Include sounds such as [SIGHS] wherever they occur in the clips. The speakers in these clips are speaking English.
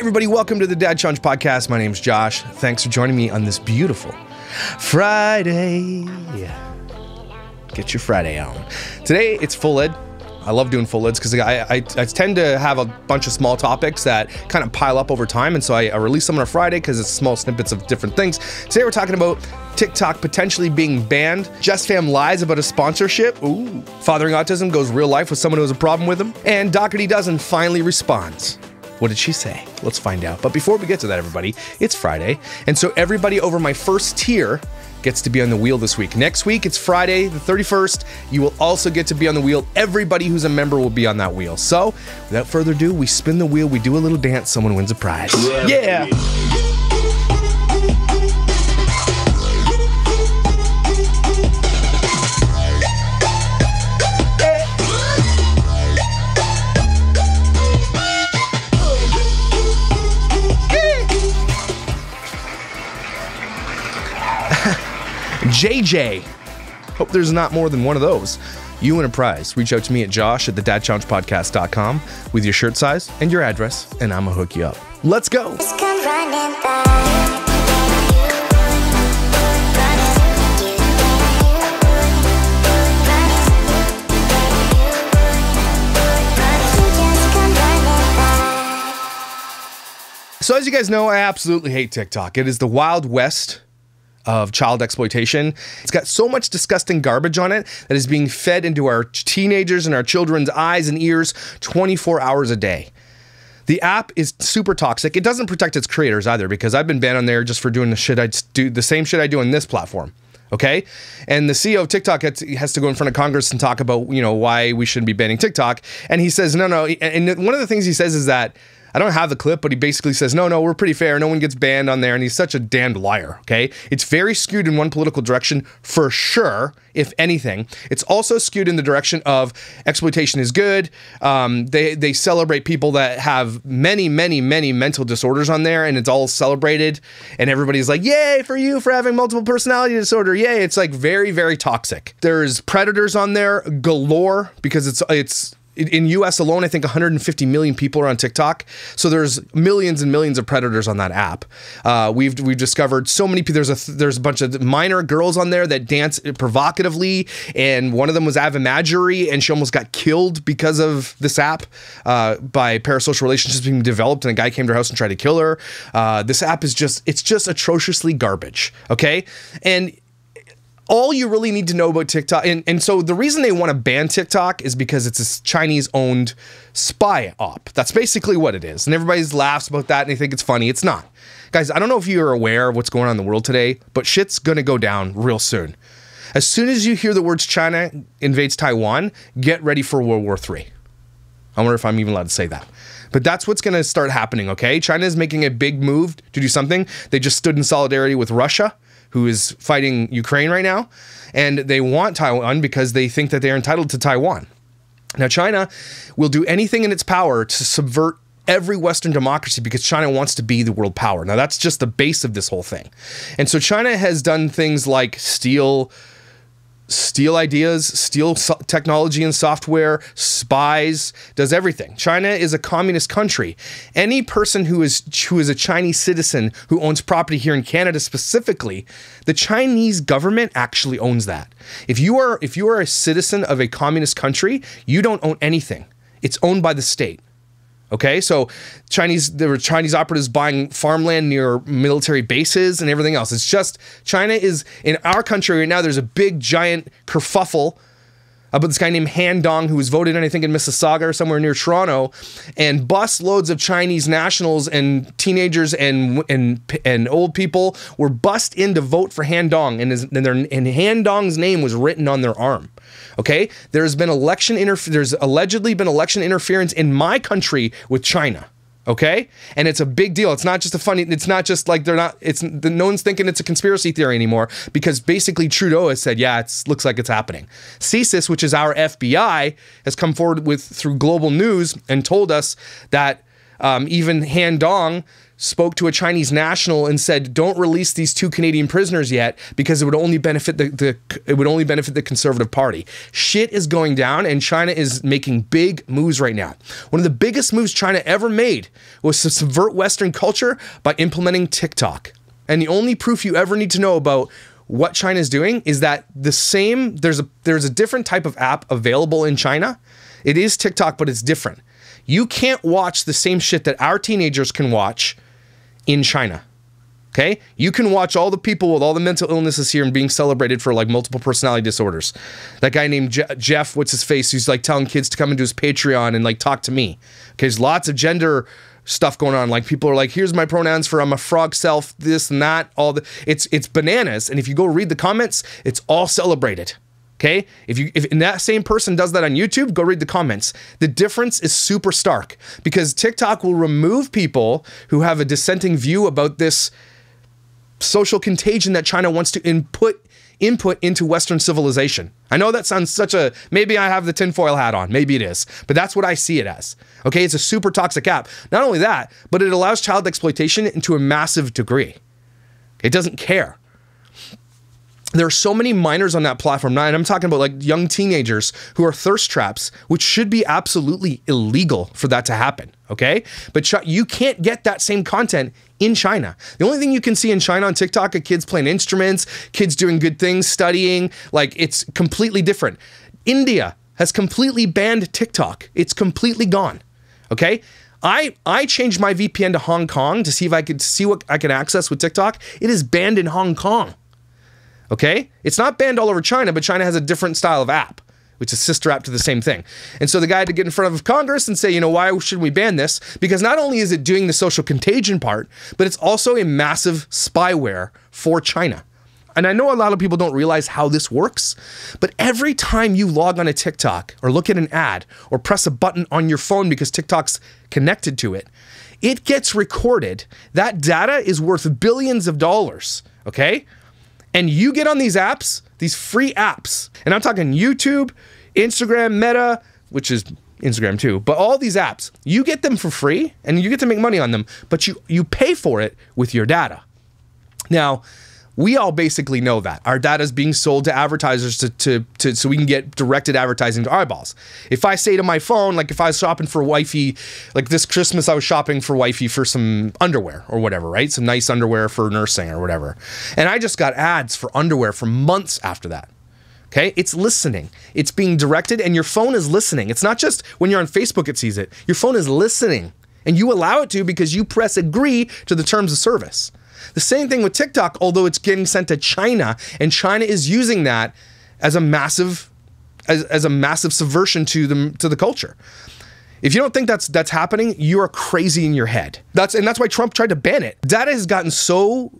everybody, welcome to the Dad Challenge podcast. My name's Josh. Thanks for joining me on this beautiful Friday. Get your Friday on. Today, it's full lid. I love doing full lids because I, I, I tend to have a bunch of small topics that kind of pile up over time. And so I, I release them on a Friday because it's small snippets of different things. Today, we're talking about TikTok potentially being banned. Jess Fam lies about a sponsorship. Ooh. Fathering Autism goes real life with someone who has a problem with him. And Dougherty Dozen finally responds. What did she say? Let's find out. But before we get to that, everybody, it's Friday. And so everybody over my first tier gets to be on the wheel this week. Next week, it's Friday, the 31st. You will also get to be on the wheel. Everybody who's a member will be on that wheel. So, without further ado, we spin the wheel, we do a little dance, someone wins a prize. Yeah. JJ. Hope there's not more than one of those. You win a prize. Reach out to me at josh at the dadchallengepodcast.com with your shirt size and your address, and I'm going to hook you up. Let's go. Come running back. So, as you guys know, I absolutely hate TikTok. It is the wild west of child exploitation. It's got so much disgusting garbage on it that is being fed into our teenagers and our children's eyes and ears 24 hours a day. The app is super toxic. It doesn't protect its creators either because I've been banned on there just for doing the shit I do, the same shit I do on this platform. Okay, and the CEO of TikTok has, has to go in front of Congress and talk about you know why we shouldn't be banning TikTok, and he says no, no. And one of the things he says is that I don't have the clip, but he basically says, no, no, we're pretty fair. No one gets banned on there. And he's such a damned liar. Okay. It's very skewed in one political direction for sure, if anything. It's also skewed in the direction of exploitation is good. Um, they, they celebrate people that have many, many, many mental disorders on there, and it's all celebrated. And everybody's like, yay for you for having multiple personality disorder. Yay. It's like very, very toxic. There's predators on there galore because it's, it's, in US alone, I think 150 million people are on TikTok. So there's millions and millions of predators on that app. Uh, we've we've discovered so many people. There's a there's a bunch of minor girls on there that dance provocatively, and one of them was Ava Majury, and she almost got killed because of this app uh, by parasocial relationships being developed, and a guy came to her house and tried to kill her. Uh, this app is just it's just atrociously garbage. Okay, and all you really need to know about TikTok, and, and so the reason they want to ban TikTok is because it's a Chinese owned spy op. That's basically what it is. And everybody laughs about that and they think it's funny. It's not. Guys, I don't know if you're aware of what's going on in the world today, but shit's gonna go down real soon. As soon as you hear the words China invades Taiwan, get ready for World War III. I wonder if I'm even allowed to say that. But that's what's going to start happening, okay? China is making a big move to do something. They just stood in solidarity with Russia who is fighting Ukraine right now, and they want Taiwan because they think that they're entitled to Taiwan. Now, China will do anything in its power to subvert every Western democracy because China wants to be the world power. Now, that's just the base of this whole thing. And so China has done things like steal steal ideas, steal so- technology and software, spies, does everything. China is a communist country. Any person who is who is a Chinese citizen who owns property here in Canada specifically, the Chinese government actually owns that. If you are if you are a citizen of a communist country, you don't own anything. It's owned by the state. Okay, so Chinese there were Chinese operatives buying farmland near military bases and everything else. It's just China is in our country right now. There's a big giant kerfuffle about this guy named Han Dong who was voted in, I think, in Mississauga or somewhere near Toronto, and bus loads of Chinese nationals and teenagers and and and old people were bussed in to vote for Han Dong, and, his, and, their, and Han Dong's name was written on their arm. Okay, there's been election interf- There's allegedly been election interference in my country with China. Okay, and it's a big deal. It's not just a funny. It's not just like they're not. It's no one's thinking it's a conspiracy theory anymore because basically Trudeau has said, yeah, it looks like it's happening. CSIS, which is our FBI, has come forward with through global news and told us that um, even Han Dong spoke to a Chinese national and said, "Don't release these two Canadian prisoners yet because it would only benefit the, the it would only benefit the Conservative Party." Shit is going down, and China is making big moves right now. One of the biggest moves China ever made was to subvert Western culture by implementing TikTok. And the only proof you ever need to know about what China is doing is that the same there's a there's a different type of app available in China. It is TikTok, but it's different. You can't watch the same shit that our teenagers can watch in China. Okay? You can watch all the people with all the mental illnesses here and being celebrated for like multiple personality disorders. That guy named Je- Jeff, what's his face, who's like telling kids to come into his Patreon and like talk to me. Okay, there's lots of gender stuff going on. Like people are like, here's my pronouns for I'm a frog self, this and that. All the it's it's bananas. And if you go read the comments, it's all celebrated. Okay, if you if that same person does that on YouTube, go read the comments. The difference is super stark because TikTok will remove people who have a dissenting view about this social contagion that China wants to input input into Western civilization. I know that sounds such a maybe I have the tinfoil hat on, maybe it is, but that's what I see it as. Okay, it's a super toxic app. Not only that, but it allows child exploitation into a massive degree. It doesn't care there are so many minors on that platform now, and I'm talking about like young teenagers who are thirst traps, which should be absolutely illegal for that to happen. Okay, but you can't get that same content in China. The only thing you can see in China on TikTok are kids playing instruments, kids doing good things, studying. Like it's completely different. India has completely banned TikTok. It's completely gone. Okay. I, I changed my VPN to Hong Kong to see if I could see what I can access with TikTok. It is banned in Hong Kong. Okay? It's not banned all over China, but China has a different style of app, which is sister app to the same thing. And so the guy had to get in front of Congress and say, you know, why should we ban this? Because not only is it doing the social contagion part, but it's also a massive spyware for China. And I know a lot of people don't realize how this works, but every time you log on a TikTok or look at an ad or press a button on your phone because TikTok's connected to it, it gets recorded. That data is worth billions of dollars, okay? And you get on these apps, these free apps, and I'm talking YouTube, Instagram, Meta, which is Instagram too, but all these apps, you get them for free and you get to make money on them, but you you pay for it with your data. Now, we all basically know that our data is being sold to advertisers to, to, to, so we can get directed advertising to eyeballs. If I say to my phone, like if I was shopping for wifey, like this Christmas I was shopping for wifey for some underwear or whatever, right? Some nice underwear for nursing or whatever. And I just got ads for underwear for months after that. Okay, it's listening. It's being directed, and your phone is listening. It's not just when you're on Facebook it sees it. Your phone is listening, and you allow it to because you press agree to the terms of service. The same thing with TikTok, although it's getting sent to China, and China is using that as a massive as, as a massive subversion to the to the culture. If you don't think that's that's happening, you are crazy in your head. That's and that's why Trump tried to ban it. Data has gotten so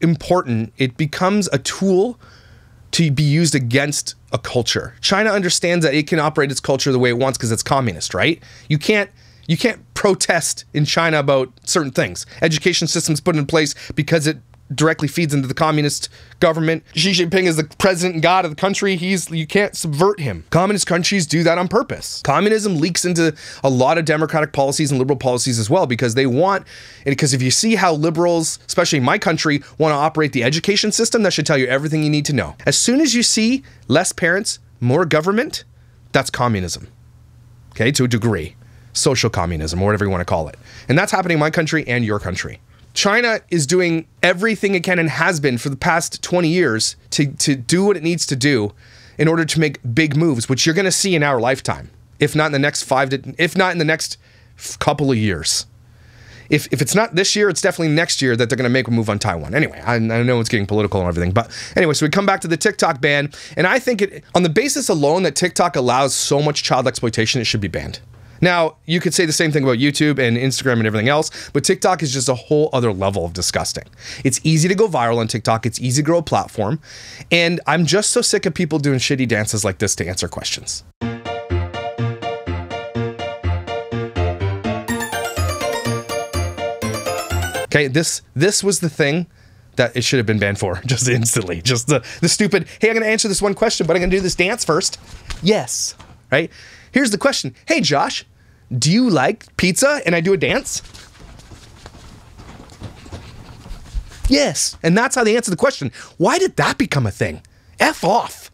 important, it becomes a tool to be used against a culture. China understands that it can operate its culture the way it wants because it's communist, right? You can't you can't protest in China about certain things. Education systems put in place because it directly feeds into the communist government. Xi Jinping is the president and god of the country. He's you can't subvert him. Communist countries do that on purpose. Communism leaks into a lot of democratic policies and liberal policies as well because they want because if you see how liberals, especially in my country, want to operate the education system, that should tell you everything you need to know. As soon as you see less parents, more government, that's communism. Okay, to a degree social communism, or whatever you want to call it. And that's happening in my country and your country. China is doing everything it can and has been for the past 20 years to, to do what it needs to do in order to make big moves, which you're going to see in our lifetime, if not in the next five to, if not in the next couple of years. If, if it's not this year, it's definitely next year that they're going to make a move on Taiwan. Anyway, I, I know it's getting political and everything, but anyway, so we come back to the TikTok ban, and I think it, on the basis alone that TikTok allows so much child exploitation, it should be banned. Now, you could say the same thing about YouTube and Instagram and everything else, but TikTok is just a whole other level of disgusting. It's easy to go viral on TikTok, it's easy to grow a platform, and I'm just so sick of people doing shitty dances like this to answer questions. Okay, this this was the thing that it should have been banned for [LAUGHS] just instantly. Just the the stupid, hey, I'm to answer this one question, but I'm to do this dance first. Yes, right? Here's the question Hey, Josh, do you like pizza? And I do a dance? Yes. And that's how they answer the question. Why did that become a thing? F off.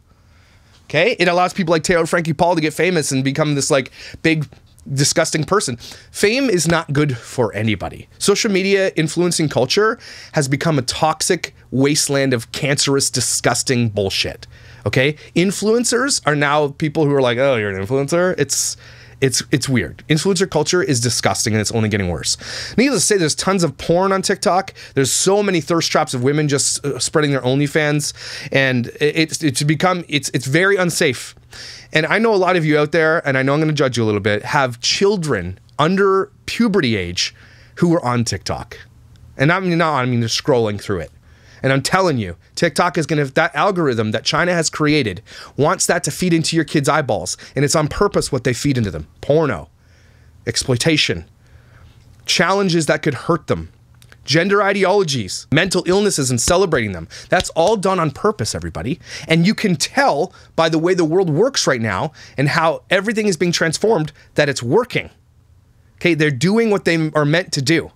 Okay? It allows people like Taylor Frankie Paul to get famous and become this like big disgusting person. Fame is not good for anybody. Social media influencing culture has become a toxic wasteland of cancerous, disgusting bullshit. Okay? Influencers are now people who are like, "Oh, you're an influencer." It's it's it's weird. Influencer culture is disgusting and it's only getting worse. Needless to say, there's tons of porn on TikTok. There's so many thirst traps of women just uh, spreading their OnlyFans, and it's it's become it's it's very unsafe. And I know a lot of you out there, and I know I'm going to judge you a little bit, have children under puberty age who are on TikTok, and I mean not I mean they're scrolling through it. And I'm telling you, TikTok is going to, that algorithm that China has created wants that to feed into your kids' eyeballs. And it's on purpose what they feed into them porno, exploitation, challenges that could hurt them, gender ideologies, mental illnesses, and celebrating them. That's all done on purpose, everybody. And you can tell by the way the world works right now and how everything is being transformed that it's working. Okay, they're doing what they are meant to do.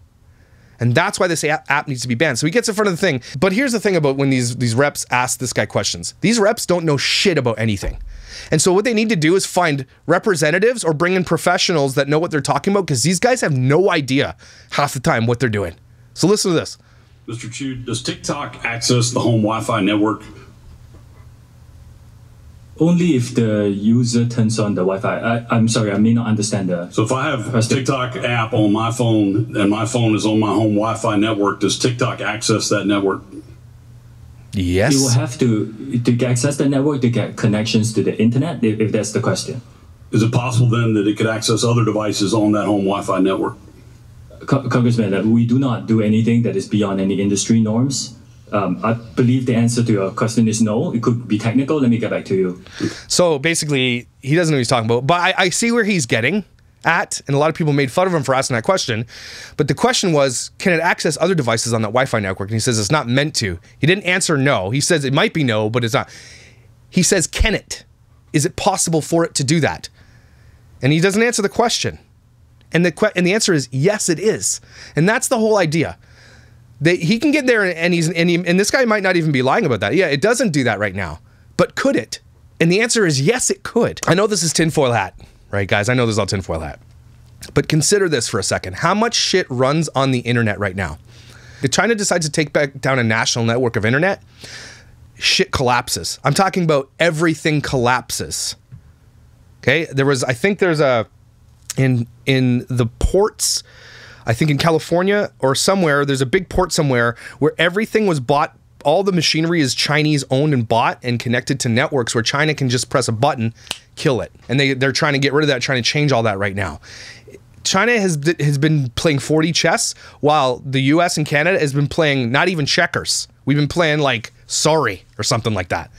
And that's why this app needs to be banned. So he gets in front of the thing. But here's the thing about when these, these reps ask this guy questions these reps don't know shit about anything. And so what they need to do is find representatives or bring in professionals that know what they're talking about because these guys have no idea half the time what they're doing. So listen to this. Mr. Chew, does TikTok access the home Wi Fi network? Only if the user turns on the Wi-Fi. I, am sorry, I may not understand the. So if I have a TikTok app on my phone and my phone is on my home Wi-Fi network, does TikTok access that network? Yes. You will have to to access the network to get connections to the internet. If, if that's the question. Is it possible then that it could access other devices on that home Wi-Fi network? Co- Congressman, uh, we do not do anything that is beyond any industry norms. Um, I believe the answer to your question is no. It could be technical. Let me get back to you. So basically, he doesn't know what he's talking about. But I, I, see where he's getting at, and a lot of people made fun of him for asking that question. But the question was, can it access other devices on that Wi-Fi network? And he says it's not meant to. He didn't answer no. He says it might be no, but it's not. He says, can it? Is it possible for it to do that? And he doesn't answer the question. And the and the answer is yes, it is. And that's the whole idea. They, he can get there and he's and, he, and this guy might not even be lying about that. Yeah, it doesn't do that right now. But could it? And the answer is yes, it could. I know this is tinfoil hat, right, guys? I know this is all tinfoil hat. But consider this for a second. How much shit runs on the internet right now? If China decides to take back down a national network of internet, shit collapses. I'm talking about everything collapses. Okay? There was I think there's a in in the ports I think in California or somewhere, there's a big port somewhere where everything was bought. All the machinery is Chinese owned and bought and connected to networks where China can just press a button, kill it. And they, they're trying to get rid of that, trying to change all that right now. China has has been playing 4D chess while the US and Canada has been playing not even checkers. We've been playing like sorry or something like that.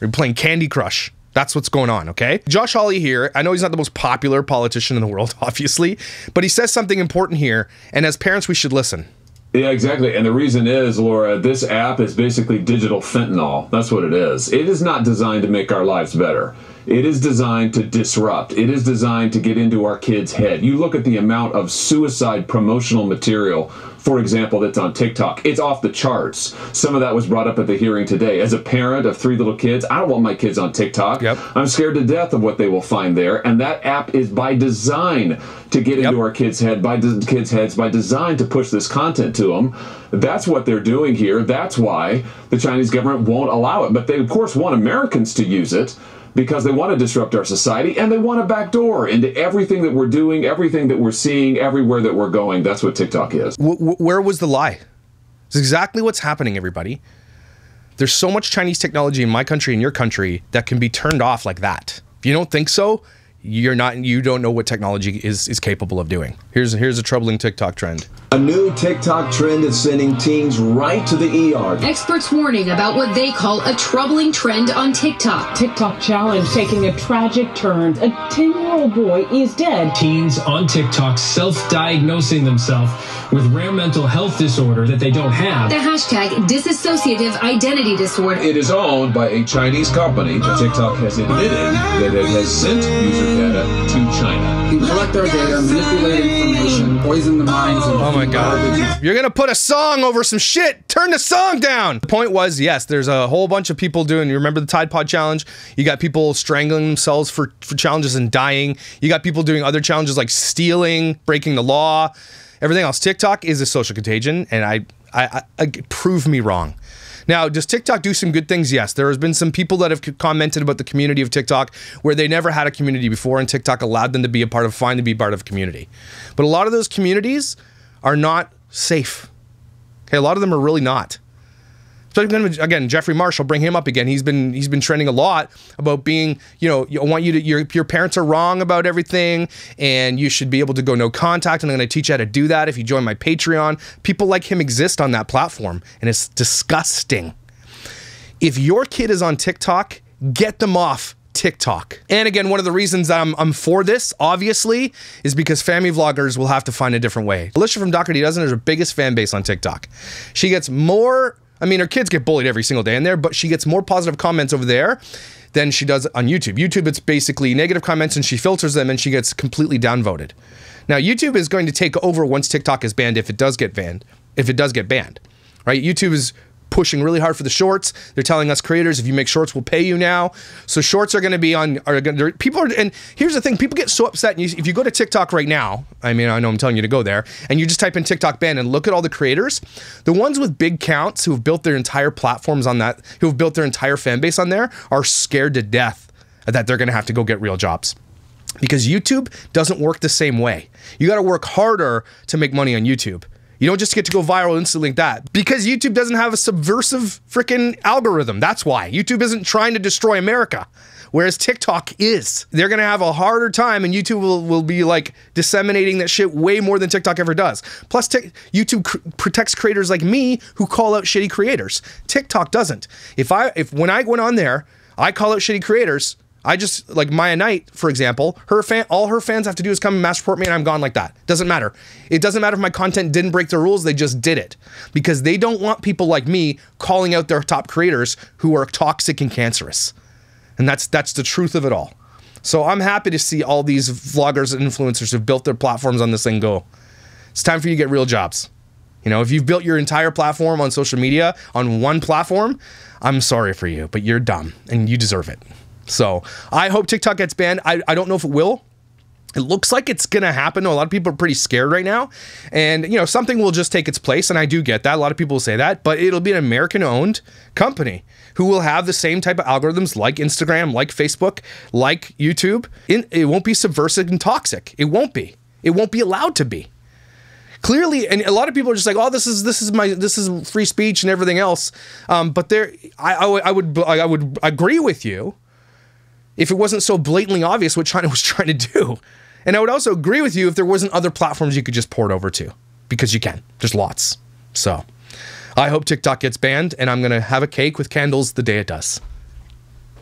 We're playing Candy Crush. That's what's going on, okay? Josh Hawley here, I know he's not the most popular politician in the world, [LAUGHS] obviously, but he says something important here, and as parents, we should listen. Yeah, exactly. And the reason is, Laura, this app is basically digital fentanyl. That's what it is. It is not designed to make our lives better. It is designed to disrupt. It is designed to get into our kids' head. You look at the amount of suicide promotional material, for example, that's on TikTok. It's off the charts. Some of that was brought up at the hearing today. As a parent of three little kids, I don't want my kids on TikTok. Yep. I'm scared to death of what they will find there. And that app is by design to get Yep. into our kids' head, by de- kids' heads, by design to push this content to them. That's what they're doing here. That's why the Chinese government won't allow it. But they, of course, want Americans to use it because they want to disrupt our society and they want a backdoor into everything that we're doing, everything that we're seeing, everywhere that we're going. That's what TikTok is. Where was the lie? It's exactly what's happening, everybody. There's so much Chinese technology in my country and your country that can be turned off like that. If you don't think so, you're not you don't know what technology is is capable of doing. Here's here's a troubling TikTok trend. A new TikTok trend is sending teens right to the ER. Experts warning about what they call a troubling trend on TikTok. TikTok challenge taking a tragic turn. A 10 year old boy is dead. Teens on TikTok self diagnosing themselves with rare mental health disorder that they don't have. The hashtag dissociative identity disorder. It is owned by a Chinese company. TikTok has admitted that it has sent user data to China. can collect our data, manipulate information, poison the minds of my god. You're gonna put a song over some shit. Turn the song down. The point was, yes, there's a whole bunch of people doing. You remember the Tide Pod challenge? You got people strangling themselves for, for challenges and dying. You got people doing other challenges like stealing, breaking the law, everything else. TikTok is a social contagion, and I, I, I, I prove me wrong. Now, does TikTok do some good things? Yes. There has been some people that have commented about the community of TikTok where they never had a community before, and TikTok allowed them to be a part of, fine to be part of a community. But a lot of those communities are not safe. Okay, a lot of them are really not. So again, Jeffrey Marshall, bring him up again. He's been he's been trending a lot about being, you know, I want you to your your parents are wrong about everything, and you should be able to go no contact. And I'm going to teach you how to do that if you join my Patreon. People like him exist on that platform, and it's disgusting. If your kid is on TikTok, get them off TikTok. And again, one of the reasons I'm, I'm for this, obviously, is because family vloggers will have to find a different way. Alicia from Dougherty Dozen is her biggest fan base on TikTok. She gets more, I mean, her kids get bullied every single day in there, but she gets more positive comments over there than she does on YouTube. YouTube, it's basically negative comments and she filters them and she gets completely downvoted. Now, YouTube is going to take over once TikTok is banned if it does get banned, if it does get banned, right? YouTube is pushing really hard for the shorts. They're telling us creators, if you make shorts, we'll pay you now. So shorts are going to be on. Are to people are. And here's the thing: people get so upset. And you, if you go to TikTok right now, I mean, I know I'm telling you to go there, and you just type in TikTok ban and look at all the creators, the ones with big counts who have built their entire platforms on that, who have built their entire fan base on there, are scared to death that they're going to have to go get real jobs because YouTube doesn't work the same way. You got to work harder to make money on YouTube. You don't just get to go viral instantly like that because YouTube doesn't have a subversive freaking algorithm. That's why. YouTube isn't trying to destroy America, whereas TikTok is. They're to have a harder time and YouTube will, will be like disseminating that shit way more than TikTok ever does. Plus, Tik YouTube cr- protects creators like me who call out shitty creators. TikTok doesn't. If I, if when I went on there, I call out shitty creators. I just like Maya Knight, for example. Her fan, all her fans have to do is come and mass report me, and I'm gone like that. Doesn't matter. It doesn't matter if my content didn't break the rules; they just did it because they don't want people like me calling out their top creators who are toxic and cancerous, and that's that's the truth of it all. So I'm happy to see all these vloggers and influencers who've built their platforms on this thing go. It's time for you to get real jobs. You know, if you've built your entire platform on social media on one platform, I'm sorry for you, but you're dumb and you deserve it. So I hope TikTok gets banned. I, I don't know if it will. It looks like it's gonna happen. A lot of people are pretty scared right now, and you know something will just take its place. And I do get that. A lot of people will say that, but it'll be an American-owned company who will have the same type of algorithms like Instagram, like Facebook, like YouTube. In, it won't be subversive and toxic. It won't be. It won't be allowed to be clearly and a lot of people are just like oh this is this is my this is free speech and everything else um, but there I, I, I would I would agree with you if it wasn't so blatantly obvious what China [LAUGHS] was trying to do and I would also agree with you if there wasn't other platforms you could just port over to because you can there's lots so I hope TikTok gets banned and I'm gonna have a cake with candles the day it does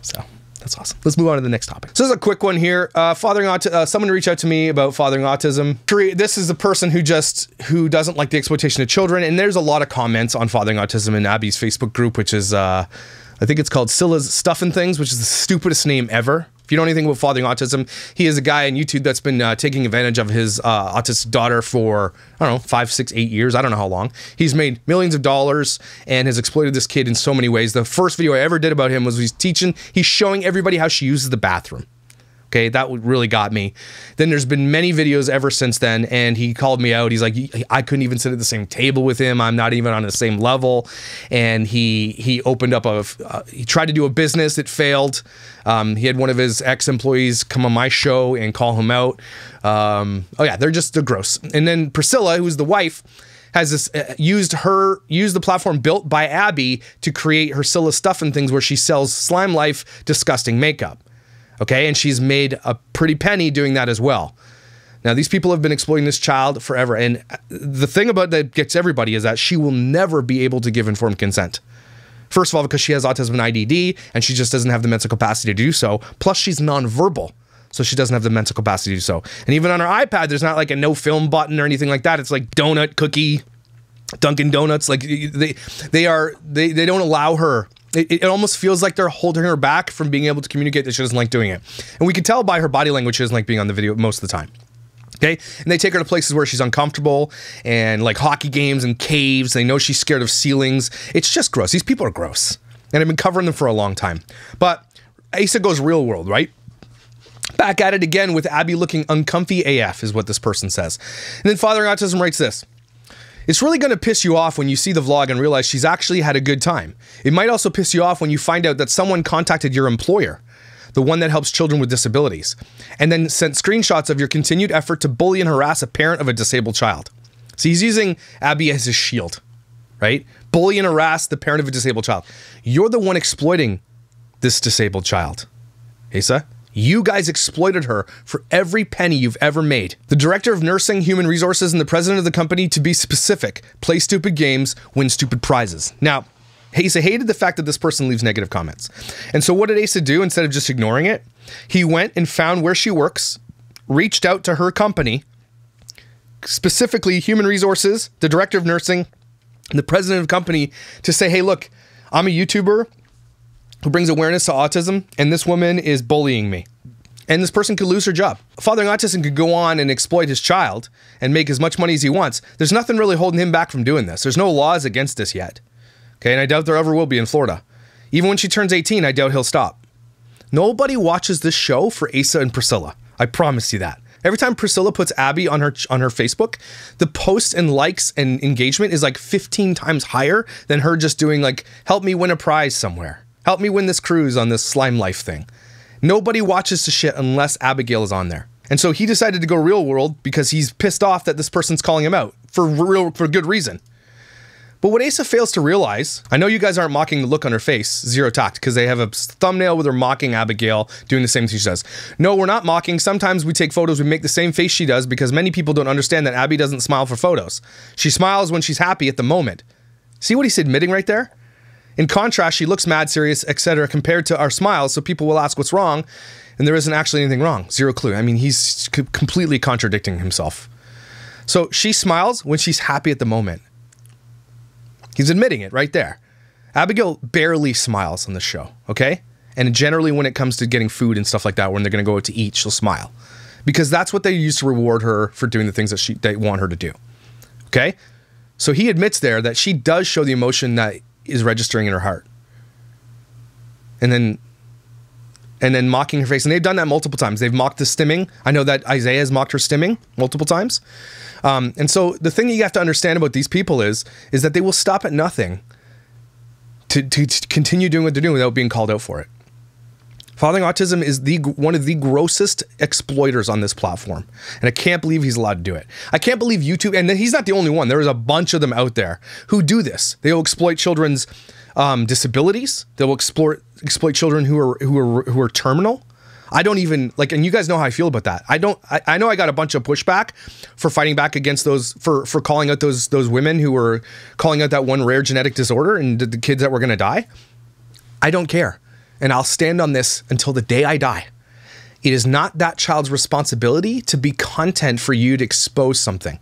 so that's awesome. Let's move on to the next topic. So this is a quick one here. Uh, fathering aut- uh, someone reached out to me about fathering autism. This is a person who just who doesn't like the exploitation of children, and there's a lot of comments on fathering autism in Abby's Facebook group, which is uh, I think it's called Scylla's Stuff and Things, which is the stupidest name ever. If you know anything about fathering autism, he is a guy on YouTube that's been uh, taking advantage of his uh, autistic daughter for, I don't know, five, six, eight years. I don't know how long. He's made millions of dollars and has exploited this kid in so many ways. The first video I ever did about him was he's teaching, he's showing everybody how she uses the bathroom. Okay, that really got me. Then there's been many videos ever since then, and he called me out. He's like, I couldn't even sit at the same table with him. I'm not even on the same level. And he he opened up a uh, he tried to do a business. It failed. Um, he had one of his ex employees come on my show and call him out. Um, oh yeah, they're just they're gross. And then Priscilla, who's the wife has this uh, used her used the platform built by Abby to create her Scylla stuff and things where she sells slime life disgusting makeup. Okay, and she's made a pretty penny doing that as well. Now these people have been exploiting this child forever, and uh, the thing about that gets everybody is that she will never be able to give informed consent. First of all, because she has autism and IDD, and she just doesn't have the mental capacity to do so. Plus, she's nonverbal, so she doesn't have the mental capacity to do so. And even on her iPad, there's not like a no film button or anything like that. It's like donut cookie, Dunkin' Donuts. Like they they are they they don't allow her. It, it almost feels like they're holding her back from being able to communicate that she doesn't like doing it. And we can tell by her body language she doesn't like being on the video most of the time. Okay. And they take her to places where she's uncomfortable and like hockey games and caves. They know she's scared of ceilings. It's just gross. These people are gross. And I've been covering them for a long time. But Asa goes real world, right? Back at it again with Abby looking uncomfy AF, is what this person says. And then Fathering Autism writes this It's really going to piss you off when you see the vlog and realize she's actually had a good time. It might also piss you off when you find out that someone contacted your employer, the one that helps children with disabilities, and then sent screenshots of your continued effort to bully and harass a parent of a disabled child. So he's using Abby as his shield, right? Bully and harass the parent of a disabled child. You're the one exploiting this disabled child. Asa? You guys exploited her for every penny you've ever made. The director of nursing, human resources, and the president of the company, to be specific, play stupid games, win stupid prizes. Now, Asa hated the fact that this person leaves negative comments. And so, what did Asa do instead of just ignoring it? He went and found where she works, reached out to her company, specifically human resources, the director of nursing, and the president of the company, to say, hey, look, I'm a YouTuber who brings awareness to autism, and this woman is bullying me. And this person could lose her job. Fathering autism could go on and exploit his child and make as much money as he wants. There's nothing really holding him back from doing this. There's no laws against this yet. Okay, and I doubt there ever will be in Florida. Even when she turns 18, I doubt he'll stop. Nobody watches this show for Asa and Priscilla. I promise you that. Every time Priscilla puts Abby on her on her Facebook, the posts and likes and engagement is like 15 times higher than her just doing like help me win a prize somewhere. Help me win this cruise on this slime life thing. Nobody watches the shit unless Abigail is on there. And so he decided to go real world because he's pissed off that this person's calling him out for real for good reason. But what Asa fails to realize, I know you guys aren't mocking the look on her face, zero tact, because they have a thumbnail with her mocking Abigail doing the same thing she does. No, we're not mocking. Sometimes we take photos, we make the same face she does because many people don't understand that Abby doesn't smile for photos. She smiles when she's happy at the moment. See what he's admitting right there? In contrast, she looks mad, serious, etc., compared to our smiles, so people will ask what's wrong, and there isn't actually anything wrong. Zero clue. I mean, he's completely contradicting himself. So she smiles when she's happy at the moment. He's admitting it right there. Abigail barely smiles on the show, okay? And generally, when it comes to getting food and stuff like that, when they're gonna go out to eat, she'll smile. Because that's what they use to reward her for doing the things that she they want her to do. Okay? So he admits there that she does show the emotion that is registering in her heart. And then and then mocking her face. And they've done that multiple times. They've mocked the stimming. I know that Isaiah has mocked her stimming multiple times. Um, and so the thing you have to understand about these people is is that they will stop at nothing to, to, to continue doing what they're doing without being called out for it. Fathering autism is the one of the grossest exploiters on this platform, and I can't believe he's allowed to do it. I can't believe YouTube, and he's not the only one. There is a bunch of them out there who do this. They will exploit children's um, disabilities. They will exploit exploit children who are who are who are terminal. I don't even like, and you guys know how I feel about that. I don't. I, I know I got a bunch of pushback for fighting back against those for for calling out those those women who were calling out that one rare genetic disorder and the, the kids that were going to die. I don't care, and I'll stand on this until the day I die. It is not that child's responsibility to be content for you to expose something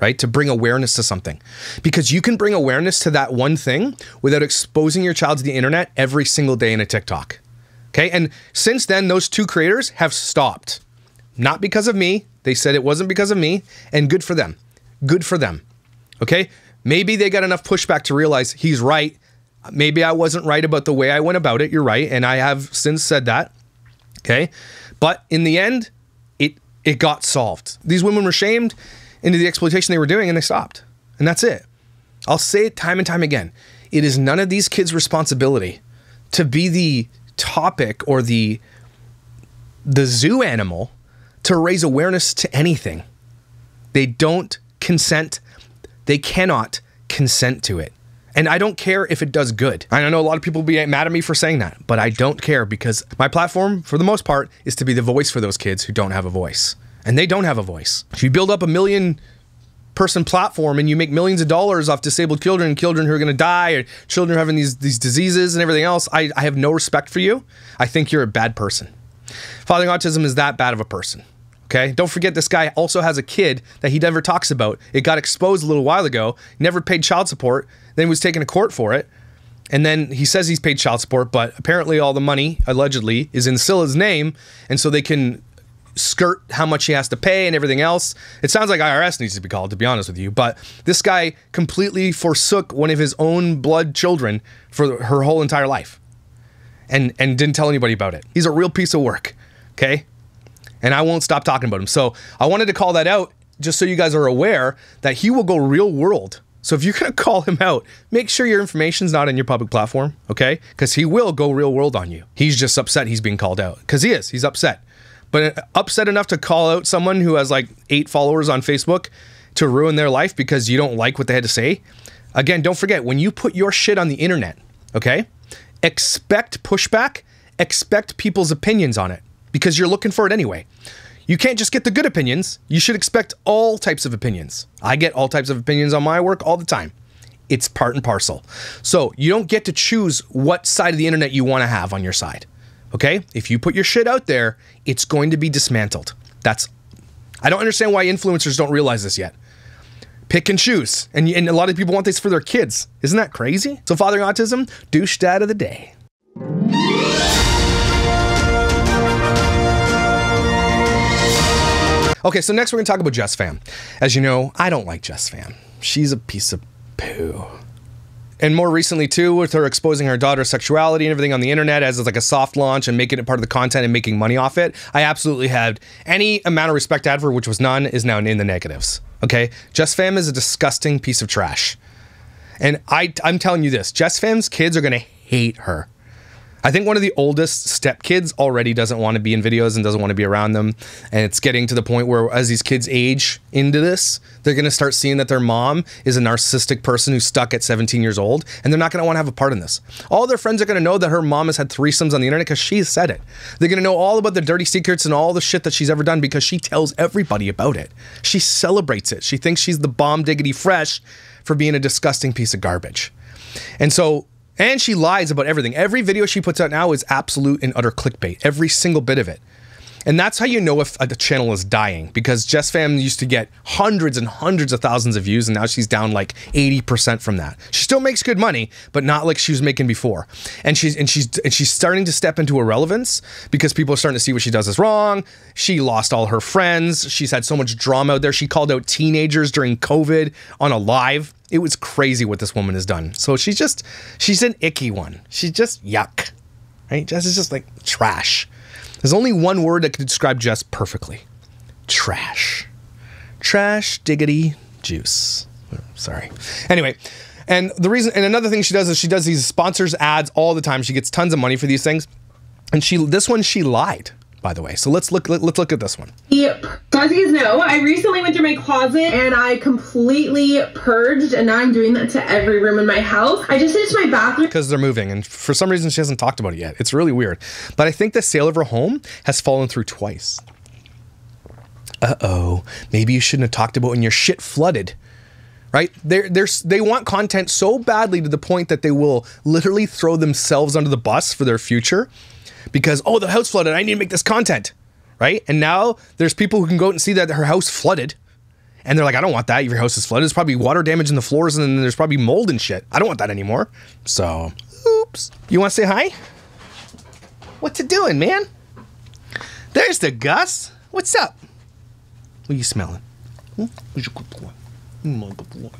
right? To bring awareness to something. Because you can bring awareness to that one thing without exposing your child to the internet every single day in a TikTok. Okay. And since then, those two creators have stopped. Not because of me. They said it wasn't because of me, and good for them. Good for them. Okay. Maybe they got enough pushback to realize he's right. Maybe I wasn't right about the way I went about it. You're right. And I have since said that. Okay. But in the end, it it got solved. These women were shamed into the exploitation they were doing and they stopped. And that's it. I'll say it time and time again. It is none of these kids' responsibility to be the topic or the the zoo animal to raise awareness to anything. They don't consent. They cannot consent to it. And I don't care if it does good. I know a lot of people will be mad at me for saying that, but I don't care because my platform, for the most part, is to be the voice for those kids who don't have a voice. And they don't have a voice. If you build up a million person platform and you make millions of dollars off disabled children, children who are going to die, or children having these these diseases and everything else, I, I have no respect for you. I think you're a bad person. Fathering autism is that bad of a person. Okay. Don't forget this guy also has a kid that he never talks about. It got exposed a little while ago. Never paid child support. Then he was taken to court for it. And then he says he's paid child support, but apparently all the money allegedly is in Scylla's name, and so they can skirt how much he has to pay and everything else. It sounds like IRS needs to be called, to be honest with you. But this guy completely forsook one of his own blood children for her whole entire life, and and didn't tell anybody about it. He's a real piece of work. Okay, and I won't stop talking about him. So I wanted to call that out just so you guys are aware that he will go real world. So if you're gonna [LAUGHS] call him out, make sure your information's not in your public platform, okay? Because he will go real world on you. He's just upset he's being called out. Because he is. He's upset but uh, upset enough to call out someone who has like eight followers on Facebook to ruin their life because you don't like what they had to say. Again, don't forget when you put your shit on the internet, okay? Expect pushback, expect people's opinions on it because you're looking for it anyway. You can't just get the good opinions. You should expect all types of opinions. I get all types of opinions on my work all the time. It's part and parcel. So you don't get to choose what side of the internet you want to have on your side. Okay? If you put your shit out there, it's going to be dismantled. That's I don't understand why influencers don't realize this yet. Pick and choose. And, and a lot of people want this for their kids. Isn't that crazy? So, Fathering Autism, douche dad of the day. Okay, so next we're going to talk about Jess Fam. As you know, I don't like Jess Fam. She's a piece of poo and more recently too with her exposing her daughter's sexuality and everything on the internet as like a soft launch and making it part of the content and making money off it i absolutely had any amount of respect i for her, which was none is now in the negatives okay jess fam is a disgusting piece of trash and I, i'm telling you this jess fam's kids are going to hate her I think one of the oldest stepkids already doesn't want to be in videos and doesn't want to be around them. And it's getting to the point where, as these kids age into this, they're going to start seeing that their mom is a narcissistic person who's stuck at 17 years old, and they're not going to want to have a part in this. All their friends are going to know that her mom has had threesomes on the internet because she's said it. They're going to know all about the dirty secrets and all the shit that she's ever done because she tells everybody about it. She celebrates it. She thinks she's the bomb diggity fresh for being a disgusting piece of garbage. And so and she lies about everything. Every video she puts out now is absolute and utter clickbait. Every single bit of it. And that's how you know if uh, a channel is dying because Jess Fam used to get hundreds and hundreds of thousands of views and now she's down like 80% from that. She still makes good money, but not like she was making before. And she's and she's and she's starting to step into irrelevance because people are starting to see what she does is wrong. She lost all her friends. She's had so much drama out there. She called out teenagers during COVID on a live it was crazy what this woman has done. So she's just, she's an icky one. She's just yuck, right? Jess is just like trash. There's only one word that could describe Jess perfectly trash. Trash, diggity, juice. Oh, sorry. Anyway, and the reason, and another thing she does is she does these sponsors ads all the time. She gets tons of money for these things. And she, this one, she lied by the way. So let's look let's look at this one. Yep. So as you guys know, I recently went through my closet and I completely purged, and now I'm doing that to every room in my house. I just to my bathroom because they're moving, and for some reason she hasn't talked about it yet. It's really weird. But I think the sale of her home has fallen through twice. Uh oh, maybe you shouldn't have talked about when your shit flooded right? They're, they're, they want content so badly to the point that they will literally throw themselves under the bus for their future because oh the house flooded. I need to make this content, right? And now there's people who can go out and see that her house flooded. And they're like, I don't want that. If your house is flooded, there's probably water damage in the floors and then there's probably mold and shit. I don't want that anymore. So, oops. You want to say hi? What's it doing, man? There's the Gus. What's up? What are you smelling? Who's your good boy? My good boy.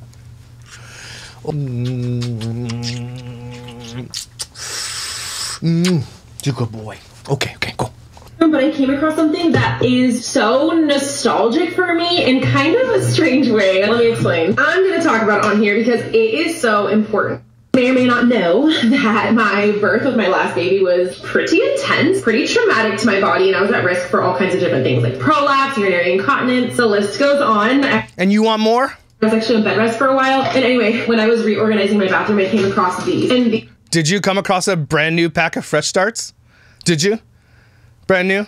Mm. You're a good boy. Okay, okay, go. Um, but I came across something that is so nostalgic for me in kind of a strange way. Let me explain. I'm going to talk about it on here because it is so important may or may not know [LAUGHS] that my birth of my last baby was pretty intense, pretty traumatic to my body, and I was at risk for all kinds of different things like prolapse, urinary incontinence, the list goes on. And you want more? I was actually on bed rest for a while. And anyway, when I was reorganizing my bathroom, I came across these. And the- did you come across a brand new pack of fresh starts? Did you? Brand new?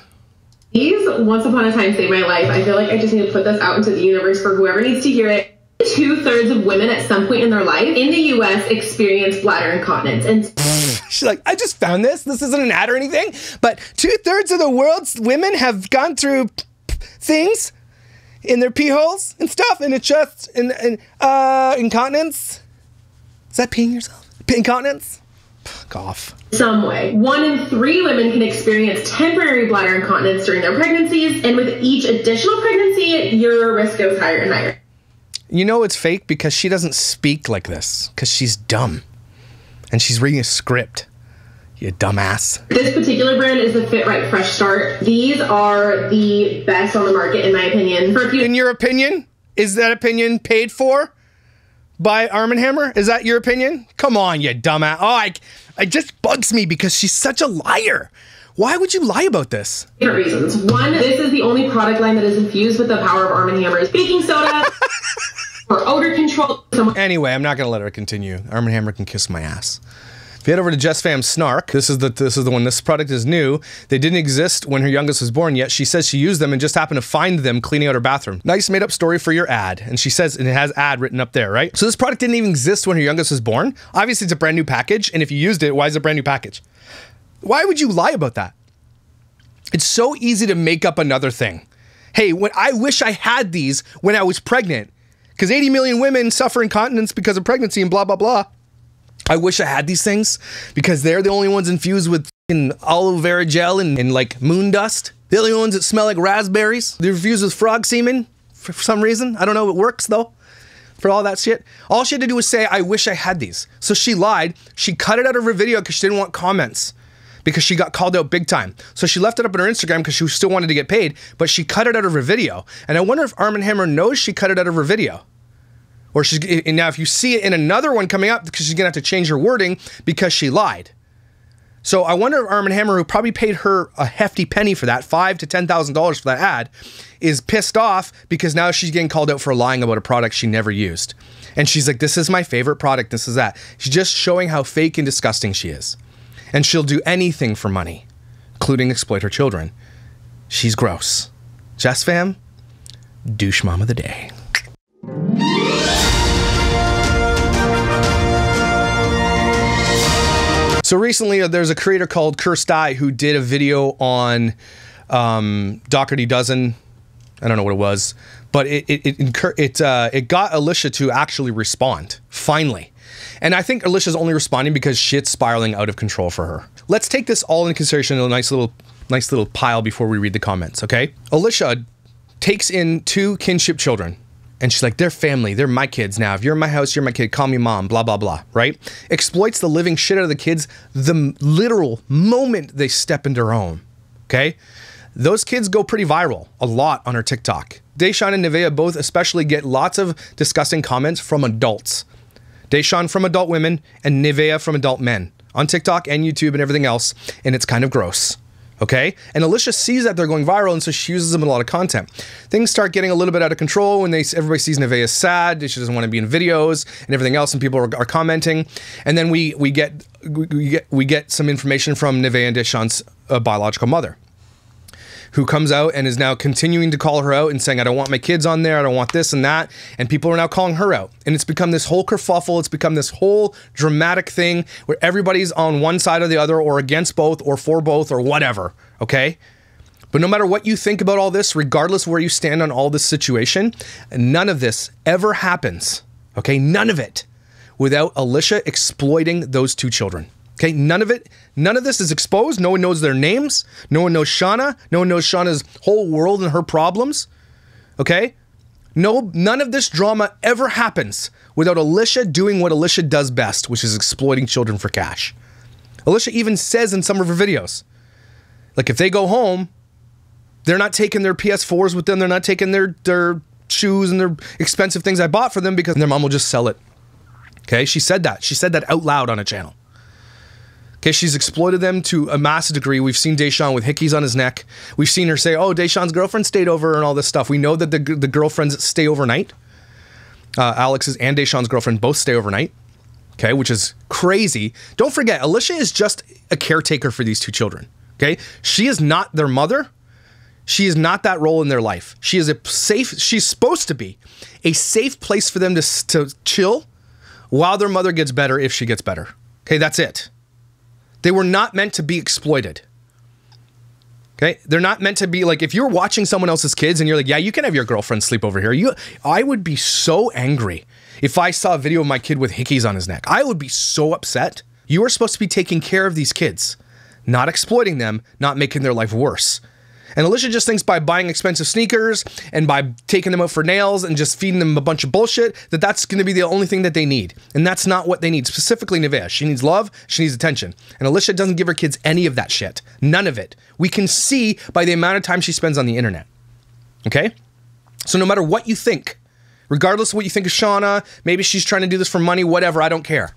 These once upon a time saved my life. I feel like I just need to put this out into the universe for whoever needs to hear it. Two thirds of women at some point in their life in the US experience bladder incontinence. And [LAUGHS] she's like, I just found this. This isn't an ad or anything, but two thirds of the world's women have gone through things in their pee holes and stuff, and it's just in, in uh, incontinence. Is that peeing yourself? Incontinence? Cough. some way. One in three women can experience temporary bladder incontinence during their pregnancies, and with each additional pregnancy, your risk goes higher and higher. You know it's fake because she doesn't speak like this because she's dumb, and she's reading a script. You dumbass. This particular brand is the Fit Right Fresh Start. These are the best on the market, in my opinion. For a few In your opinion, is that opinion paid for by Arm & Hammer? Is that your opinion? Come on, you dumbass. Oh, I, it just bugs me because she's such a liar. Why would you lie about this? different reasons. One, this is the only product line that is infused with the power of Arm & Hammer's baking soda [LAUGHS] for odor control. Anyway, I'm not gonna let her continue. Arm & Hammer can kiss my ass. If you head over to Jess Fam Snark, this is the this is the one. This product is new. They didn't exist when her youngest was born yet. She says she used them and just happened to find them cleaning out her bathroom. Nice made up story for your ad. And she says, and it has ad written up there, right? So this product didn't even exist when her youngest was born. Obviously, it's a brand new package. And if you used it, why is it a brand new package? Why would you lie about that? It's so easy to make up another thing. Hey, when I wish I had these when I was pregnant, because 80 million women suffer incontinence because of pregnancy and blah blah blah. I wish I had these things because they're the only ones infused with aloe vera gel and, and like moon dust. The only ones that smell like raspberries. They're infused with frog semen for some reason. I don't know. If it works though. For all that shit, all she had to do was say, "I wish I had these." So she lied. She cut it out of her video because she didn't want comments because she got called out big time. So she left it up on her Instagram because she still wanted to get paid, but she cut it out of her video. And I wonder if Arm & Hammer knows she cut it out of her video. Or she's now if you see it in another one coming up, because she's gonna have to change her wording because she lied. So I wonder if Arm & Hammer, who probably paid her a hefty penny for that, five to ten thousand dollars for that ad, is pissed off because now she's getting called out for lying about a product she never used. And she's like, "This is my favorite product. This is that." She's just showing how fake and disgusting she is, and she'll do anything for money, including exploit her children. She's gross. Jess fam, douche mom of the day. So recently, uh, there's a creator called Eye who did a video on um, Dougherty Dozen. I don't know what it was, but it it it it, uh, it got Alicia to actually respond finally. And I think Alicia's only responding because shit's spiraling out of control for her. Let's take this all into consideration in a nice little nice little pile before we read the comments, okay? Alicia takes in two kinship children. And she's like, they're family. They're my kids now. If you're in my house, you're my kid. Call me mom, blah, blah, blah, right? Exploits the living shit out of the kids the literal moment they step into her home, okay? Those kids go pretty viral a lot on her TikTok. Deshaun and Nevaeh both especially get lots of disgusting comments from adults. Deshaun from adult women and Nevaeh from adult men on TikTok and YouTube and everything else, and it's kind of gross. Okay? And Alicia sees that they're going viral, and so she uses them in a lot of content. Things start getting a little bit out of control when they everybody sees Nevaeh sad. She doesn't want to be in videos and everything else, and people are, are commenting. And then we we get we, get we get some information from Nevaeh and Deshaun's uh, biological mother who comes out and is now continuing to call her out and saying, I don't want my kids on there, I don't want this and that. And people are now calling her out. And it's become this whole kerfuffle, it's become this whole dramatic thing where everybody's on one side or the other, or against both, or for both, or whatever. Okay? But no matter what you think about all this, regardless where you stand on all this situation, none of this ever happens. Okay? None of it without Alicia exploiting those two children. Okay, none of it, none of this is exposed. No one knows their names. No one knows Shauna. No one knows Shauna's whole world and her problems. Okay? No, none of this drama ever happens without Alicia doing what Alicia does best, which is exploiting children for cash. Alicia even says in some of her videos, like if they go home, they're not taking their PS4s with them, they're not taking their their shoes and their expensive things I bought for them because their mom will just sell it. Okay, she said that. She said that out loud on a channel. Okay, she's exploited them to a massive degree. We've seen Deshaun with hickeys on his neck. We've seen her say, "Oh, Deshaun's girlfriend stayed over," and all this stuff. We know that the the girlfriends stay overnight. Uh, Alex's and Deshaun's girlfriend both stay overnight. Okay, which is crazy. Don't forget, Alicia is just a caretaker for these two children. Okay, she is not their mother. She is not that role in their life. She is a safe. She's supposed to be a safe place for them to to chill while their mother gets better if she gets better. Okay, that's it. They were not meant to be exploited. Okay? They're not meant to be like if you're watching someone else's kids and you're like, "Yeah, you can have your girlfriend sleep over here." You I would be so angry if I saw a video of my kid with hickeys on his neck. I would be so upset. You are supposed to be taking care of these kids, not exploiting them, not making their life worse. And Alicia just thinks by buying expensive sneakers and by taking them out for nails and just feeding them a bunch of bullshit that that's going to be the only thing that they need. And that's not what they need. Specifically, Nevaeh. She needs love. She needs attention. And Alicia doesn't give her kids any of that shit. None of it. We can see by the amount of time she spends on the internet. Okay? So no matter what you think, regardless of what you think of Shauna, maybe she's trying to do this for money, whatever, I don't care.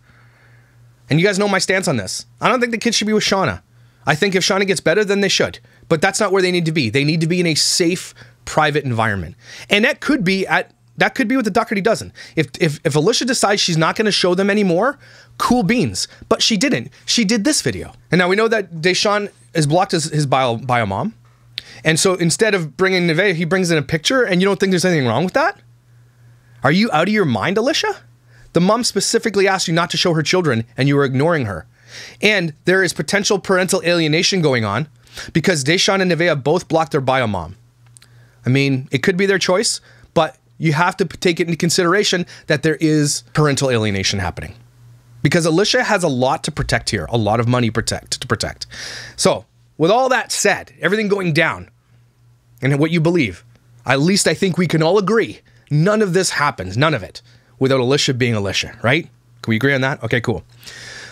And you guys know my stance on this. I don't think the kids should be with Shauna. I think if Shauna gets better, then they should. But that's not where they need to be. They need to be in a safe, private environment. And that could be at that could be what the Dougherty dozen. If if if Alicia decides she's not going to show them anymore, cool beans. But she didn't. She did this video. And now we know that Deshaun is blocked his, his bio bio mom. And so instead of bringing Nevaeh, he brings in a picture, and you don't think there's anything wrong with that? Are you out of your mind, Alicia? The mom specifically asked you not to show her children, and you were ignoring her. And there is potential parental alienation going on because Deshaun and Nevaeh both blocked their bio mom. I mean, it could be their choice, but you have to take it into consideration that there is parental alienation happening. Because Alicia has a lot to protect here, a lot of money protect to protect. So, with all that said, everything going down and what you believe, at least I think we can all agree none of this happens, none of it, without Alicia being Alicia, right? Can we agree on that? Okay, cool.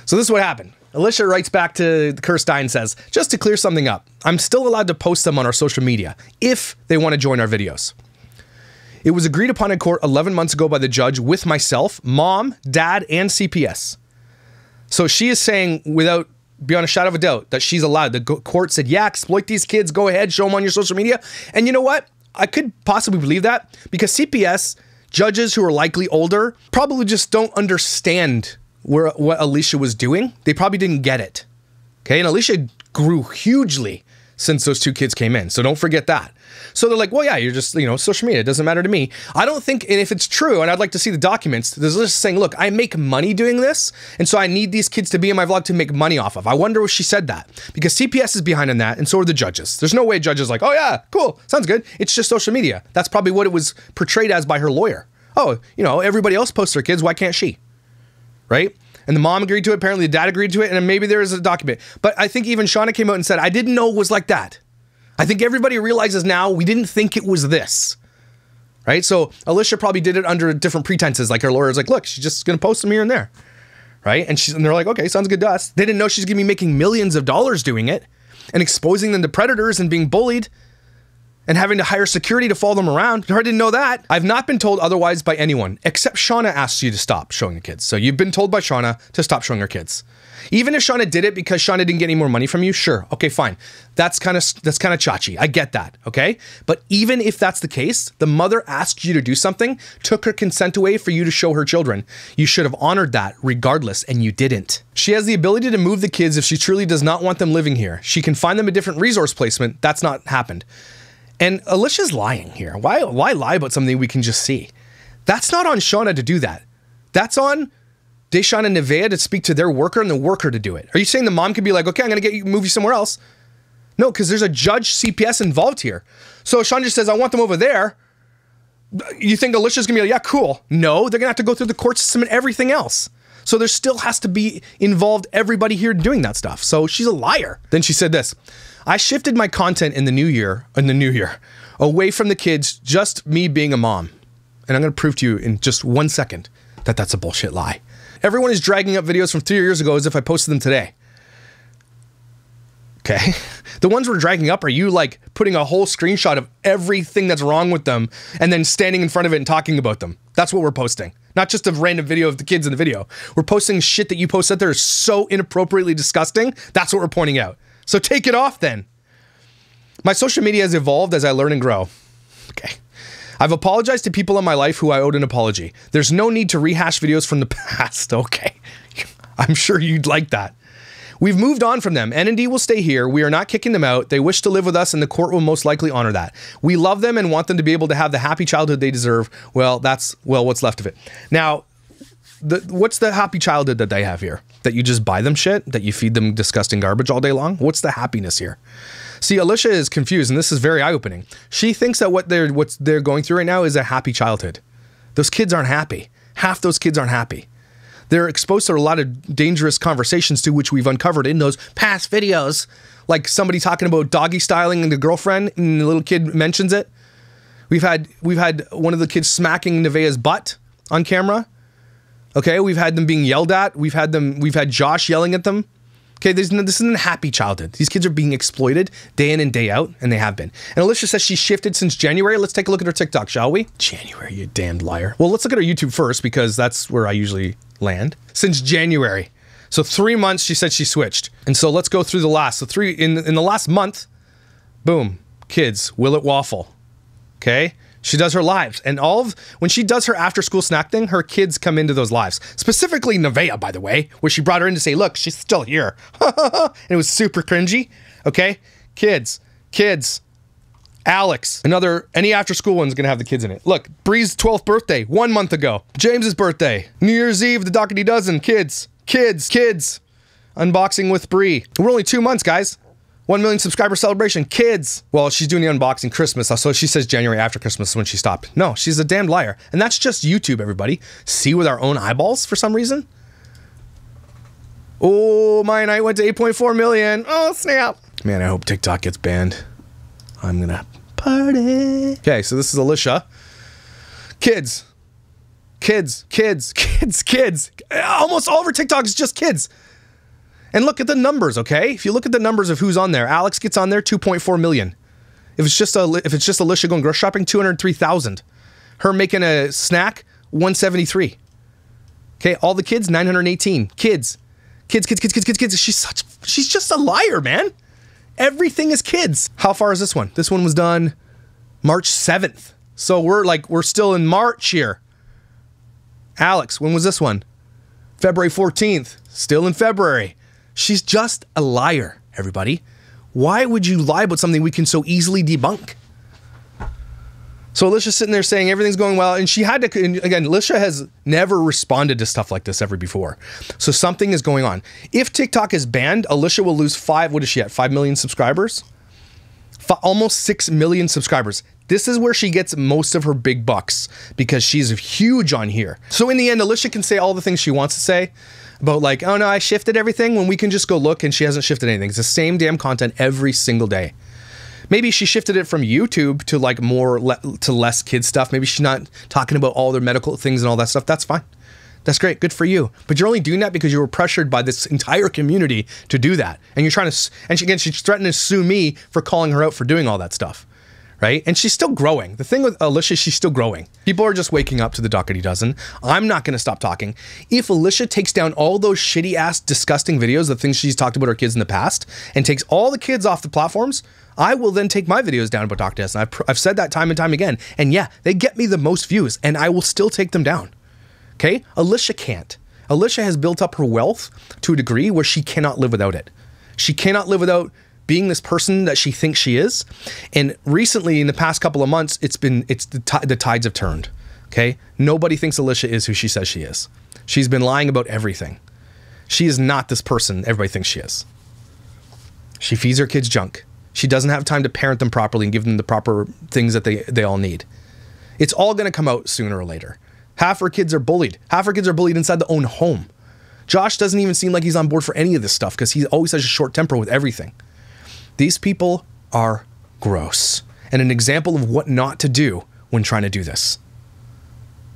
So this is what happened. Alicia writes back to Kirstein says, just to clear something up, I'm still allowed to post them on our social media if they want to join our videos. It was agreed upon in court 11 months ago by the judge with myself, mom, dad, and CPS. So she is saying, without beyond a shadow of a doubt, that she's allowed. The court said, yeah, exploit these kids, go ahead, show them on your social media. And you know what? I could possibly believe that because CPS judges who are likely older probably just don't understand where what Alicia was doing. They probably didn't get it. Okay, and Alicia grew hugely since those two kids came in. So don't forget that. So they're like, well, yeah, you're just, you know, social media. It doesn't matter to me. I don't think, and if it's true, and I'd like to see the documents, there's just saying, look, I make money doing this. And so I need these kids to be in my vlog to make money off of. I wonder if she said that because CPS is behind in that. And so are the judges. There's no way judges like, oh, yeah, cool. Sounds good. It's just social media. That's probably what it was portrayed as by her lawyer. Oh, you know, everybody else posts their kids. Why can't she? Right? and the mom agreed to it. Apparently, the dad agreed to it, and maybe there is a document. But I think even Shauna came out and said, "I didn't know it was like that." I think everybody realizes now we didn't think it was this. Right? So Alicia probably did it under different pretenses. Like her lawyer's like, look, she's just gonna post them here and there. Right? And she's and they're like, okay, sounds good to us. They didn't know she's gonna be making millions of dollars doing it and exposing them to predators and being bullied and having to hire security to follow them around. I didn't know that. I've not been told otherwise by anyone, except Shauna asks you to stop showing the kids. So you've been told by Shauna to stop showing her kids. Even if Shauna did it because Shauna didn't get any more money from you, sure, okay, fine. That's kind of that's kind of chachi. I get that, okay? But even if that's the case, the mother asked you to do something, took her consent away for you to show her children. You should have honored that regardless, and you didn't. She has the ability to move the kids if she truly does not want them living here. She can find them a different resource placement. That's not happened. And Alicia's lying here. Why why lie about something we can just see? That's not on Shauna to do that. That's on Deshaun and Nevaeh to speak to their worker and the worker to do it. Are you saying the mom could be like, okay, I'm gonna get you move you somewhere else? No, because there's a judge CPS involved here. So Sean just says, I want them over there. You think Alicia's gonna be like, yeah, cool. No, they're gonna have to go through the court system and everything else. So there still has to be involved everybody here doing that stuff. So she's a liar. Then she said this. I shifted my content in the new year, in the new year, away from the kids, just me being a mom. And I'm going to prove to you in just one second that that's a bullshit lie. Everyone is dragging up videos from three years ago as if I posted them today. Okay. [LAUGHS] The ones we're dragging up are you like putting a whole screenshot of everything that's wrong with them and then standing in front of it and talking about them. That's what we're posting. Not just a random video of the kids in the video. We're posting shit that you post there is so inappropriately disgusting. That's what we're pointing out. So take it off then. My social media has evolved as I learn and grow. Okay. I've apologized to people in my life who I owed an apology. There's no need to rehash videos from the [LAUGHS] past. Okay. I'm sure you'd like that. We've moved on from them. N&D will stay here. We are not kicking them out. They wish to live with us and the court will most likely honor that. We love them and want them to be able to have the happy childhood they deserve. Well, that's well what's left of it. Now, the, what's the happy childhood that they have here? That you just buy them shit? That you feed them disgusting garbage all day long? What's the happiness here? See, Alicia is confused, and this is very eye-opening. She thinks that what they're what they're going through right now is a happy childhood. Those kids aren't happy. Half those kids aren't happy. They're exposed to a lot of dangerous conversations to which we've uncovered in those past videos. Like somebody talking about doggy styling and the girlfriend, and the little kid mentions it. We've had we've had one of the kids smacking Nevaeh's butt on camera. Okay, we've had them being yelled at. We've had them. We've had Josh yelling at them. Okay, this isn't a happy childhood. These kids are being exploited day in and day out, and they have been. And Alicia says she shifted since January. Let's take a look at her TikTok, shall we? January, you damned liar. Well, let's look at her YouTube first because that's where I usually land. Since January, so three months, she said she switched. And so let's go through the last. So three in in the last month, boom, kids, will it waffle? Okay. She does her lives, and all of when she does her after school snack thing, her kids come into those lives. Specifically, Nevaeh, by the way, where she brought her in to say, "Look, she's still here," [LAUGHS] and it was super cringy. Okay, kids, kids, Alex, another any after school one's gonna have the kids in it. Look, Bree's 12th birthday, one month ago. James's birthday, New Year's Eve, the Dougherty Dozen, kids, kids, kids. Unboxing with Bree. We're only two months, guys. 1 million subscriber celebration. Kids. Well, she's doing the unboxing Christmas. So she says January after Christmas when she stopped. No, she's a damned liar. And that's just YouTube, everybody. See with our own eyeballs for some reason. Oh, my night went to 8.4 million. Oh, snap. Man, I hope TikTok gets banned. I'm gonna party. Okay, so this is Alicia. Kids. Kids, kids, [LAUGHS] kids, kids. Almost all of her TikTok is just kids. And look at the numbers, okay? If you look at the numbers of who's on there, Alex gets on there 2.4 million. If it's just a if it's just Alicia going grocery shopping, 203,000. Her making a snack, 173. Okay, all the kids 918. Kids. Kids, kids, kids, kids, kids, kids. She's such she's just a liar, man. Everything is kids. How far is this one? This one was done March 7th. So we're like we're still in March here. Alex, when was this one? February 14th. Still in February. She's just a liar, everybody. Why would you lie about something we can so easily debunk? So Alicia's sitting there saying everything's going well, and she had to. Again, Alicia has never responded to stuff like this ever before, so something is going on. If TikTok is banned, Alicia will lose five. What is she at? Five million subscribers. Fi- almost six million subscribers. This is where she gets most of her big bucks because she's huge on here. So in the end, Alicia can say all the things she wants to say about like, oh no, I shifted everything when we can just go look and she hasn't shifted anything. It's the same damn content every single day. Maybe she shifted it from YouTube to like more le- to less kid stuff. Maybe she's not talking about all their medical things and all that stuff. That's fine. That's great. Good for you. But you're only doing that because you were pressured by this entire community to do that. And you're trying to, and she, again, she's threatening to sue me for calling her out for doing all that stuff. Right? And she's still growing. The thing with Alicia, she's still growing. People are just waking up to the Dougherty Dozen. I'm not going to stop talking. If Alicia takes down all those shitty ass, disgusting videos, the things she's talked about her kids in the past, and takes all the kids off the platforms, I will then take my videos down about Dougherty Dozen. I've, I've said that time and time again. And yeah, they get me the most views, and I will still take them down. Okay? Alicia can't. Alicia has built up her wealth to a degree where she cannot live without it. She cannot live without being this person that she thinks she is. And recently, in the past couple of months, it's been it's the, the tides have turned. Okay? Nobody thinks Alicia is who she says she is. She's been lying about everything. She is not this person everybody thinks she is. She feeds her kids junk. She doesn't have time to parent them properly and give them the proper things that they, they all need. It's all going to come out sooner or later. Half her kids are bullied. Half her kids are bullied inside their own home. Josh doesn't even seem like he's on board for any of this stuff because he always has a short temper with everything. These people are gross and an example of what not to do when trying to do this.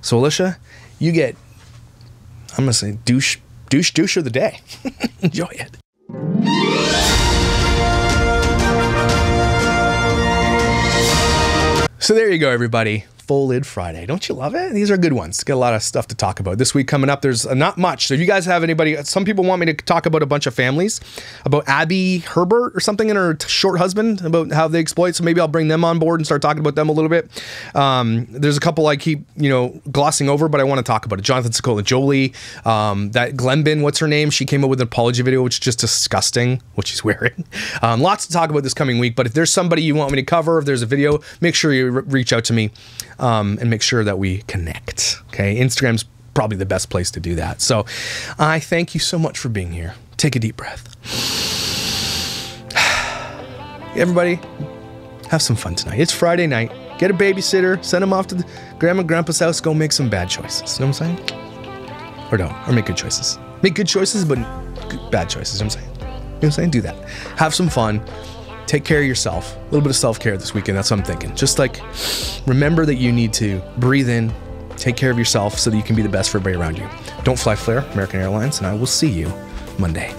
So, Alicia, you get, I'm going to say, douche, douche, douche of the day. [LAUGHS] Enjoy it. So there you go, everybody. Full lid Friday. Don't you love it? These are good ones. Got a lot of stuff to talk about. This week coming up, there's not much. So you guys have anybody, some people want me to talk about a bunch of families, about Abby Herbert or something and her short husband, about how they exploit. So maybe I'll bring them on board and start talking about them a little bit. Um, there's a couple I keep, you know, glossing over, but I want to talk about it. Jonathan Sokola Jolie, um, that Glenbin, what's her name? She came up with an apology video, which is just disgusting, what she's [LAUGHS] wearing. Um, lots to talk about this coming week, but if there's somebody you want me to cover, if there's a video, make sure you re- reach out to me um, and make sure that we connect. Okay. Instagram's probably the best place to do that. So I thank you so much for being here. Take a deep breath. [SIGHS] Everybody, have some fun tonight. It's Friday night. Get a babysitter, send them off to the grandma and grandpa's house, go make some bad choices. You know what I'm saying? or don't, or make good choices. Make good choices, but bad choices. You know what I'm saying? You know what I'm saying? Do that. Have some fun. Take care of yourself. A little bit of self care this weekend. That's what I'm thinking. Just like remember that you need to breathe in, take care of yourself so that you can be the best for everybody around you. Don't fly flare, American Airlines, and I will see you Monday.